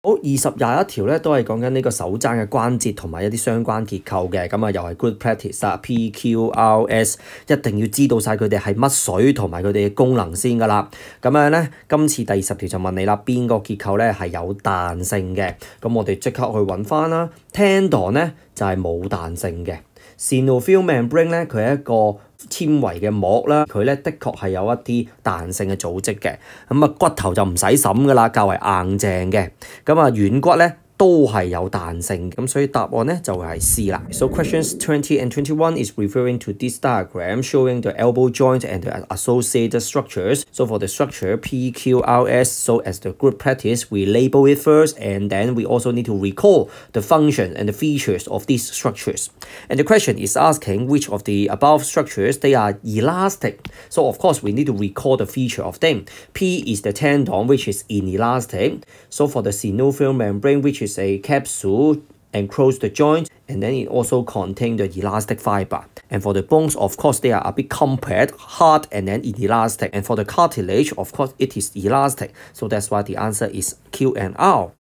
好，二十廿一條咧都係講緊呢個手踭嘅關節同埋一啲相關結構嘅，咁啊又係 good practice 啊，PQRS 一定要知道晒佢哋係乜水同埋佢哋嘅功能先噶啦。咁樣咧，今次第十條就問你啦，邊個結構咧係有彈性嘅？咁我哋即刻去揾翻啦。Tendon 咧就係、是、冇彈性嘅，synovial membrane 咧佢係一個 纖維嘅膜啦，佢咧的確係有一啲彈性嘅組織嘅，咁啊骨頭就唔使審噶啦，較為硬淨嘅，咁啊軟骨咧。 都系有弹性，咁所以答案咧就会系 C 啦。So questions twenty and twenty one is referring to this diagram showing the elbow joint and the associated structures. So for the structure PQRS, so as the group practice, we label it first, and then we also need to recall the function and the features of these structures. And the question is asking which of the above structures they are elastic. So of course we need to recall the feature of them. P is the tendon which is inelastic. So for the synovial membrane which is is a capsule enclose the joint and then it also contains the elastic fiber. And for the bones of course they are a bit compact hard and then inelastic. And for the cartilage of course it is elastic. So that's why the answer is q and r